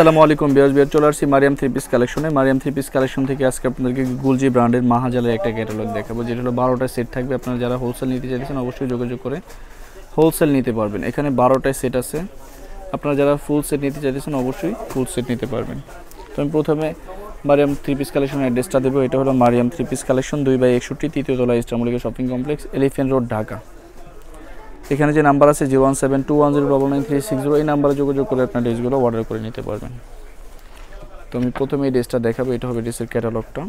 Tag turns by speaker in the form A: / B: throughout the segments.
A: আসসালামু আলাইকুম বিয়াস বিয়ার চলে আসছি মারিয়াম থ্রি পিস কালেকশনে মারিয়াম থ্রি পিস কালেকশন থেকে আজকে আপনাদেরকে গুলজি ব্র্যান্ডের মাহাজালের একটা ক্যাটালগ দেখাবো, যেটা হলো বারোটা সেট থাকবে। আপনারা যারা হোলসেল নিতে চাইছেন অবশ্যই যোগাযোগ করে হোলসেল নিতে পারবেন। এখানে বারোটায় সেট আছে। আপনারা যারা ফুল সেট নিতে চাইছেন অবশ্যই ফুল সেট নিতে পারবেন। তো আমি প্রথমে মারিয়াম থ্রি পিস কালেকশনের অ্যাড্রেসটা দেবো। এটা হলো মারিয়াম থ্রি পিস কালেকশন দুই বাই একষট্টি, তৃতীয় তলা ইস্টামলিকা shopping complex elephant road Dhaka এখানে যে নাম্বার আছে zero one seven two one zero nine six এই নাম্বারে যোগাযোগ করে আপনার ড্রেসগুলো অর্ডার করে নিতে পারবেন। তো আমি প্রথমে এই ড্রেসটা দেখাবো, এটা হবে ড্রেসের ক্যাটালগটা।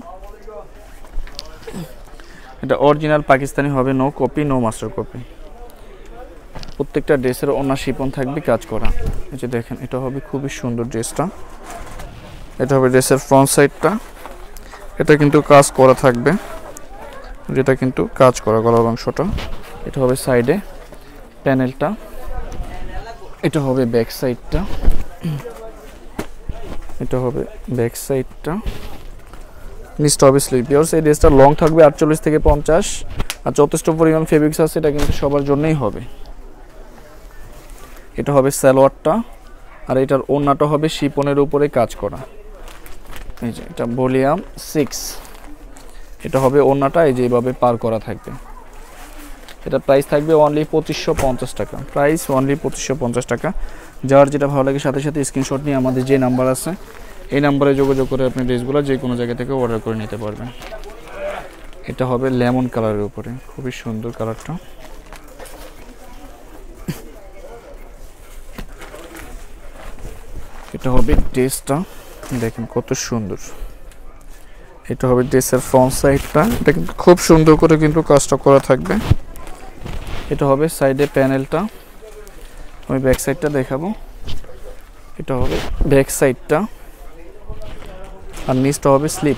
A: এটা অরিজিনাল পাকিস্তানি হবে no copy no master copy প্রত্যেকটা ড্রেসের অন্য শিপন থাকবে, কাজ করা। এই যে দেখেন, এটা হবে খুবই সুন্দর ড্রেসটা। এটা হবে ড্রেসের ফ্রন্ট সাইডটা এটা কিন্তু কাজ করা থাকবে। যেটা কিন্তু কাজ করা, গলার অংশটা। এটা হবে সাইডে প্যানেলটা। এটা হবে ব্যাক সাইডটা। এটা হবে ব্যাক সাইডটা। নিচটা হবে স্লিপ ইয়ার্স এই ড্রেসটা লং থাকবে আটচল্লিশ থেকে পঞ্চাশ। আর যথেষ্ট পরিমাণ ফেব্রিক্স আছে, এটা কিন্তু সবার জন্যই হবে। এটা হবে স্যালোয়ারটা আর এটার ওড়নাটা হবে শিপনের উপরে কাজ করা। এই যে এটা ভলিউম সিক্স এটা হবে ওড়নাটা, এই যে এইভাবে পার করা থাকবে। এটা প্রাইস থাকবে অনলি পঁচিশশো পঞ্চাশ টাকা। প্রাইস অনলি পঁচিশশো পঞ্চাশ টাকা। যার যেটা ভালো লাগে সাথে সাথে স্ক্রিনশট নিয়ে আমাদের যে নাম্বার আছে, এই নাম্বারে যোগাযোগ করে আপনি ড্রেসগুলো যে কোনো জায়গা থেকে অর্ডার করে নিতে পারবেন। এটা হবে লেমন কালারের উপরে। খুবই সুন্দর কালারটা এটা হবে ড্রেসটা দেখেন কত সুন্দর। এটা হবে ড্রেসের ফ্রন্ট সাইডটা এটা কিন্তু খুব সুন্দর করে কিন্তু কাজটা করা থাকবে। এটা হবে সাইডে প্যানেলটা। আমি ব্যাক সাইডটা দেখাবো। এটা হবে ব্যাক সাইডটা। আর নিচটা হবে স্লিপ।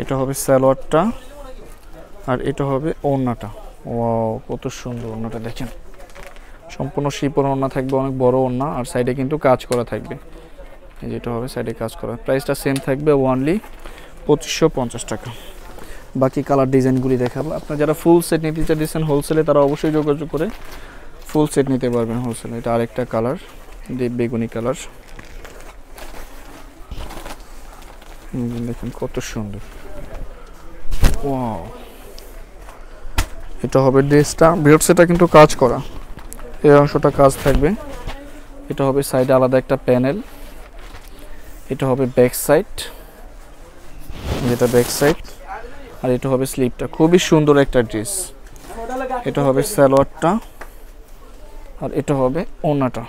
A: এটা হবে স্যালোয়ারটা আর এটা হবে ওড়নাটা। ও কত সুন্দর ওড়নাটা, দেখেন। সম্পূর্ণ শিপর ওড়না থাকবে, অনেক বড় ওড়না। আর সাইডে কিন্তু কাজ করা থাকবে। যেটা হবে সাইডে কাজ করা। প্রাইসটা সেম থাকবে ওয়ানলি পঁচিশশো টাকা। বাকি কালার ডিজাইনগুলি দেখাবো। আপনার যারা ফুল সেট নিতে চাইছেন হোলসেলে তারা অবশ্যই যোগাযোগ করে ফুল সেট নিতে পারবেন হোলসেলে এটা আরেকটা কালার বেগুনি কালার দেখুন কত সুন্দর। ওয়াও এটা হবে ড্রেসটা বিরট সেটা কিন্তু কাজ করা। এই অংশটা কাজ থাকবে। এটা হবে সাইডে আলাদা একটা প্যানেল এটা হবে ব্যাক সাইড যেটা ব্যাক সাইড আর এটা হবে স্লিপটা খুবই সুন্দর একটা ড্রেস এটা হবে সালোয়ারটা। আর এটা হবে ওনাটা।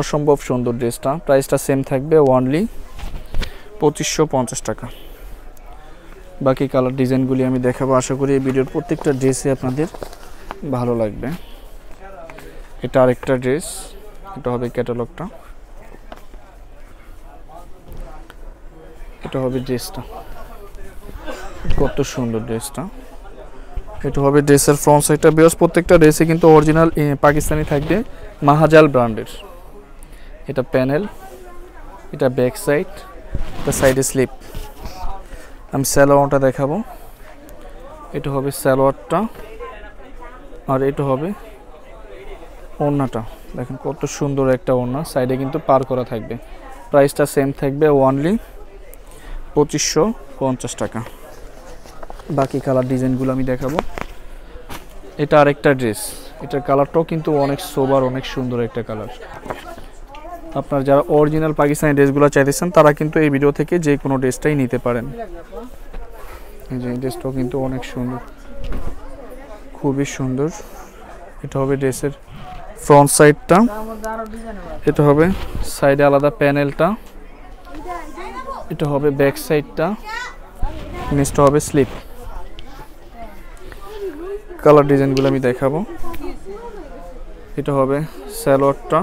A: অসম্ভব সুন্দর ড্রেসটা প্রাইসটা সেম থাকবে ওয়ানলি পঁচিশশো পঞ্চাশ টাকা। বাকি কালার ডিজাইনগুলি আমি দেখাবো। আশা করি এই ভিডিওর প্রত্যেকটা ড্রেসই আপনাদের ভালো লাগবে। এটা আরেকটা ড্রেস এটা হবে ক্যাটালগটা এটা হবে ড্রেসটা কত সুন্দর ড্রেসটা। এটা হবে ড্রেসের ফ্রন্ট সাইডটা বেশ প্রত্যেকটা ড্রেসে কিন্তু অরিজিনাল পাকিস্তানি থাকবে মাহাজাল ব্র্যান্ডের। এটা প্যানেল, এটা ব্যাক সাইড এটা সাইডে স্লিপ আমি স্যালোয়ারটা দেখাবো। এটা হবে স্যালোয়ারটা আর এটা হবে ওড়নাটা। দেখেন কত সুন্দর একটা ওড়না। সাইডে কিন্তু পার করা থাকবে। প্রাইসটা সেম থাকবে ওয়ানলি পঁচিশশো পঞ্চাশ টাকা। বাকি কালার ডিজাইনগুলো আমি দেখাবো। এটা আরেকটা ড্রেস এটার কালারটাও কিন্তু অনেক সোবার অনেক সুন্দর একটা কালার আপনার যারা অরিজিনাল পাকিস্তানি ড্রেসগুলো চাইতেছেন, তারা কিন্তু এই ভিডিও থেকে যে কোনো ড্রেসটাই নিতে পারেন। এই যে ড্রেসটাও কিন্তু অনেক সুন্দর। খুবই সুন্দর। এটা হবে ড্রেসের ফ্রন্ট সাইডটা এটা হবে সাইডে আলাদা প্যানেলটা এটা হবে ব্যাক সাইডটা নিচটা হবে স্লিপ কালার ডিজাইনগুলো আমি দেখাবো। এটা হবে স্যালোয়ারটা,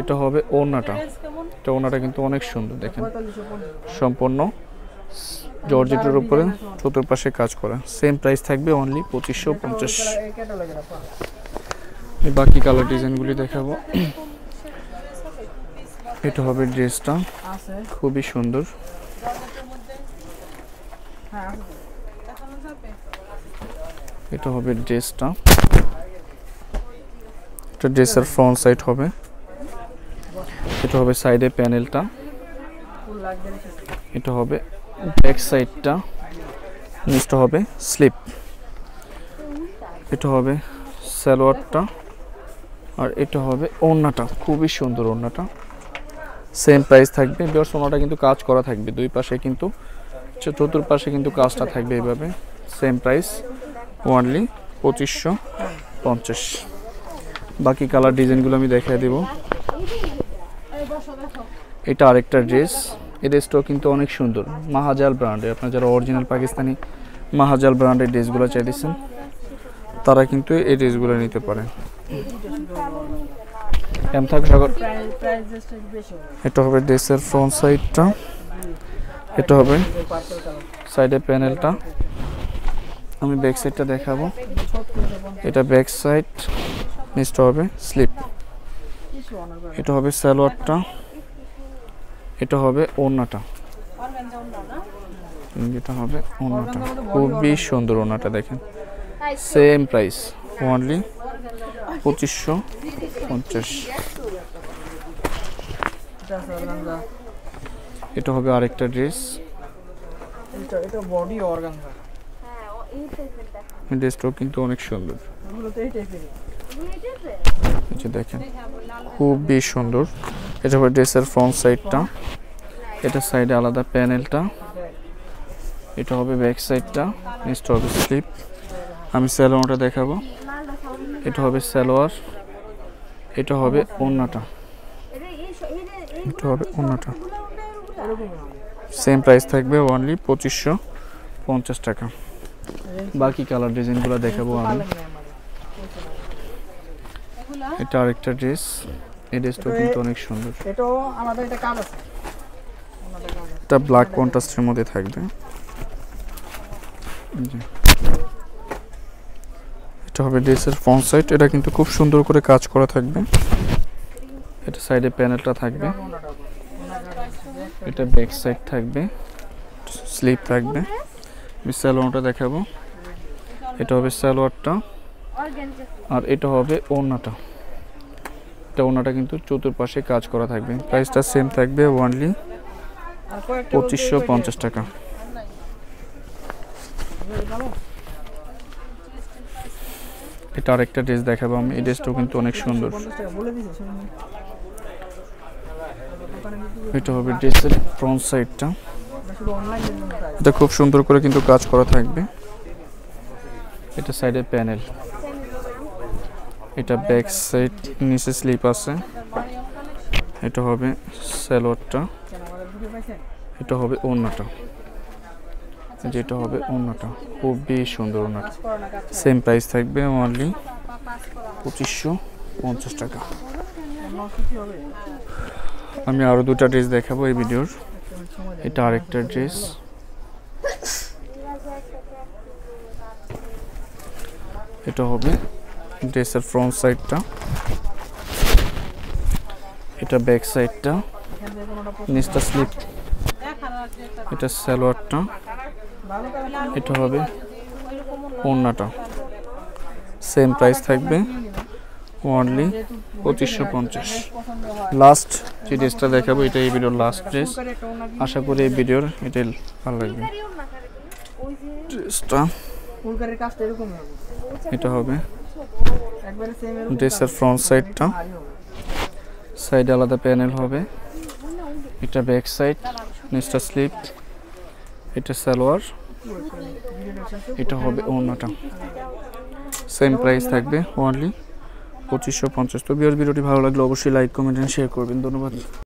A: এটা হবে ওড়নাটা। এটা ওড়নাটা কিন্তু অনেক সুন্দর, দেখেন। সম্পূর্ণ জর্জেটের উপরে চতুর্পাশে কাজ করা। সেম প্রাইস থাকবে অনলি পঁচিশশো পঞ্চাশ। বাকি কালার ডিজাইনগুলি দেখাবো। এটা হবে ড্রেসটা, খুবই সুন্দর। এটা হবে ড্রেসটা। এটা ড্রেসের ফ্রন্ট সাইড হবে। এটা হবে সাইডে প্যানেলটা। এটা হবে ব্যাক সাইডটা। নিচটা হবে স্লিপ। এটা হবে সালোয়ারটা। আর এটা হবে ওড়নাটা। খুবই সুন্দর ওড়নাটা। সেম প্রাইস থাকবে। বিয়ার্স, ওড়নাটা কিন্তু কাজ করা থাকবে। দুই পাশে কিন্তু, চতুর্পাশে কিন্তু কাজটা থাকবে এইভাবে। Same price. ওয়ানলি পঁচিশশো পঞ্চাশ। বাকি কালার ডিজাইনগুলো আমি দেখিয়ে দেবো। এটা আরেকটা ড্রেস এই ড্রেসটাও কিন্তু অনেক সুন্দর। মাহাজাল ব্র্যান্ডের আপনার যারা অরিজিনাল পাকিস্তানি মাহাজাল ব্র্যান্ডের ড্রেসগুলো চাইতেছেন, তারা কিন্তু এই ড্রেসগুলো নিতে পারেন। এটা হবে ড্রেসের ফ্রন্ট সাইডটা এটা হবে সাইডের প্যানেলটা আমি ব্যাক সাইডটা দেখাবো। এটা ব্যাক সাইড নিচটা হবে স্লিপ এটা হবে সালোয়ারটা, এটা হবে ওড়নাটা। যেটা হবে ওড়নাটা। খুবই সুন্দর ওড়নাটা দেখেন। সেম প্রাইস ওনলি পঁচিশশো পঞ্চাশ। এটা হবে আরেকটা ড্রেস
B: এটা বডি অর্গানজা
A: ড্রেসটাও কিন্তু অনেক সুন্দর। যে দেখেন খুবই সুন্দর। এটা হবে ড্রেসের ফ্রন্ট সাইডটা এটা সাইডে আলাদা প্যানেলটা এটা হবে ব্যাক সাইডটা নিচটা হবে স্লিপ আমি স্যালোয়ারটা দেখাবো। এটা হবে সালোয়ার। এটা হবে ওড়নাটা এটা হবে ওড়নাটা সেম প্রাইস থাকবে ওনলি পঁচিশশো পঞ্চাশ টাকা। বাকি কালার ডিজাইনগুলো দেখাবো আমি। এটা আরেকটা ড্রেস এই ড্রেসটা কিন্তু অনেক সুন্দর।
B: এটাও আমাদের এটা কাজ আছে
A: এটা ব্ল্যাক কন্ট্রাস্টের মধ্যে থাকবে। এটা হবে ড্রেসের ফ্রন্ট সাইড এটা কিন্তু খুব সুন্দর করে কাজ করা থাকবে। এটা সাইডে প্যানেলটা থাকবে। এটা ব্যাক সাইড থাকবে। স্লিপ থাকবে। আমি স্যালোয়ারটা দেখাবো। এটা হবে স্যালোয়ারটা আর এটা হবে ওড়নাটা। এটা ওড়নাটা কিন্তু চতুর্পাশে কাজ করা থাকবে। প্রাইসটা সেম থাকবে ওয়ানলি পঁচিশশো পঞ্চাশ টাকা। এটা আরেকটা ড্রেস দেখাবো আমি। এই ড্রেসটাও কিন্তু অনেক সুন্দর। এটা হবে ড্রেসের ফ্রন্ট সাইডটা এটা খুব সুন্দর করে কিন্তু কাজ করা থাকবে। এটা সাইডে প্যানেল এটা ব্যাক সাইড নিচে স্লিপ আছে। এটা হবে স্যালোয়ারটা এটা হবে ওড়নাটা। যেটা হবে ওড়নাটা। খুবই সুন্দর
B: কাজ
A: সেম প্রাইস থাকবে অনলি পঁচিশশো পঞ্চাশ টাকা। আমি আরও দুটা ড্রেস দেখাবো এই ভিডিওর। এটা আরেকটা ড্রেস। এটা হবে ড্রেসের ফ্রন্ট সাইডটা এটা ব্যাক সাইডটা নিচটা স্লিপ এটা সালোয়ারটা। এটা হবে ওড়নাটা। সেম প্রাইস থাকবে। অনলি পঁচিশশো পঞ্চাশ। লাস্ট যে ড্রেসটা দেখাবো এটা এই ভিডিওর লাস্ট ড্রেস আশা করি এই ভিডিওর এটাই ভালো লাগবে। ড্রেসটা এটা হবে ড্রেসের ফ্রন্ট সাইডটা সাইডে আলাদা প্যানেল হবে। এটা ব্যাক সাইড নিচটা স্লিপ এটা সালোয়ার। এটা হবে অন্যটা সেম প্রাইস থাকবে ওনলি পঁচিশশো পঞ্চাশ। তো বিয়ার ভিডিওটি ভালো লাগলে অবশ্যই লাইক কমেন্ট শেয়ার করবেন। ধন্যবাদ।